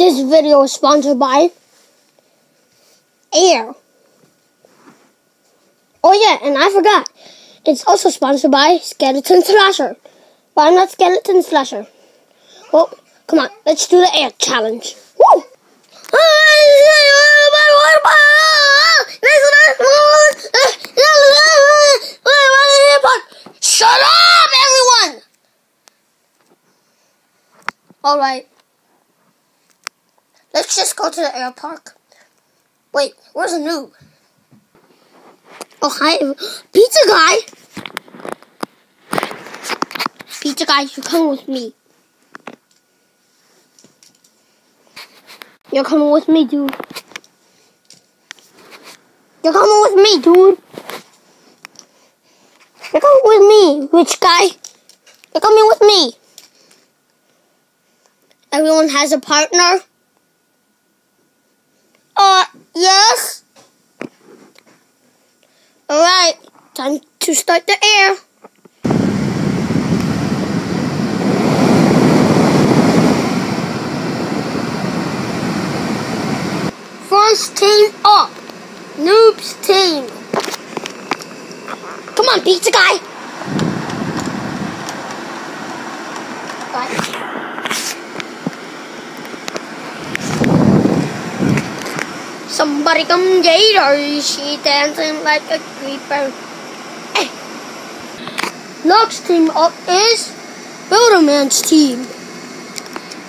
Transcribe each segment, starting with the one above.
This video is sponsored by Air. Oh yeah, and I forgot. It's also sponsored by Skeleton Slasher. Why not Skeleton Slasher. Well, come on, let's do the air challenge. Woo! Shut up, everyone! Alright. Let's just go to the air park. Wait, where's the noob? Oh, hi. Pizza guy! Pizza guy, you come with me. You're coming with me, dude. You're coming with me, dude. You're coming with me, rich guy. You're coming with me. Everyone has a partner? Yes. Alright, time to start the air. First team up. Noobs team. Come on, pizza guy. Somebody come get her. She dancing like a creeper. Hey. Next team up is Builderman's team.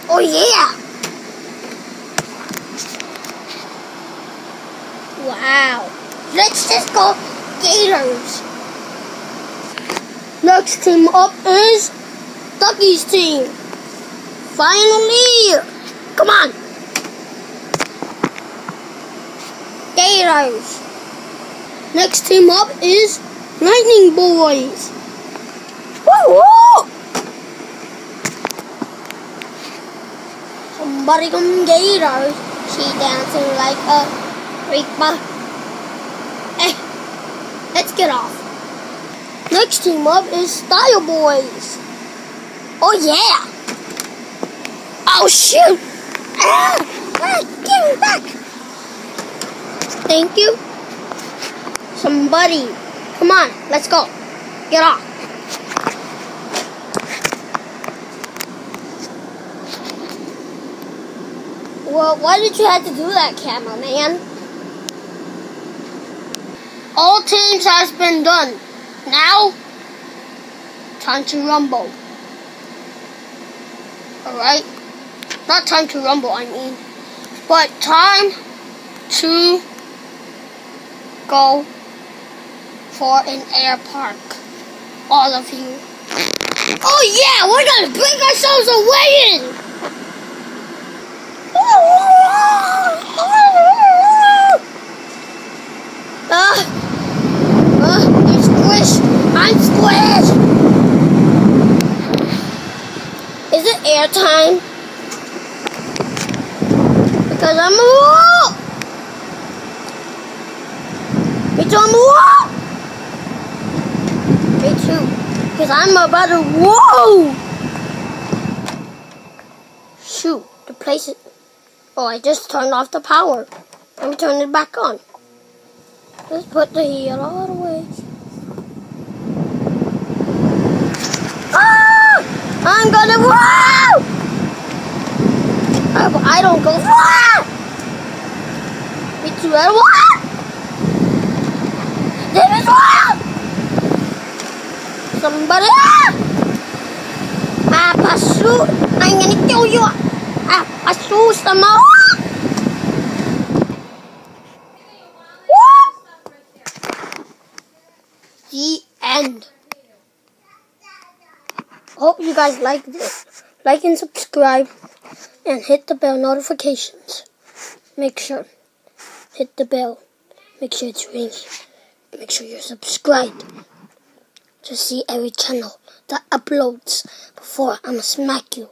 Oh yeah. Wow. Let's just go Gators. Next team up is Ducky's team. Finally. Come on. Gators. Next team up is Lightning Boys. Woo! Somebody come Gators. She dancing like a creeper. Hey, let's get off. Next team up is Style Boys. Oh yeah! Oh shoot! Ah, give me back! Thank you. Somebody, come on, let's go. Get off. Well, why did you have to do that, cameraman? All teams has been done. Now, time to rumble. Alright? Not time to rumble, I mean. But time to go for an air park. All of you. Oh yeah, we're gonna bring ourselves a weigh-in! Ah, ah, you're squished. I'm squished. Is it air time? Because I'm a wall. Me too, I'm a wall. Me too. Because I'm about to, whoa. Shoot, the place is, oh, I just turned off the power. Let me turn it back on. Let's put the heat all the way. Ah! I'm gonna wow! I, I don't go wow! Me too, wow! There is wow! Somebody ah! Pasu! I'm gonna! Ah, Pasu, sama! The end. Hope you guys like this. Like and subscribe and hit the bell notifications. Make sure. Hit the bell. Make sure it's ringing. Make sure you're subscribed to see every channel that uploads before I'ma smack you.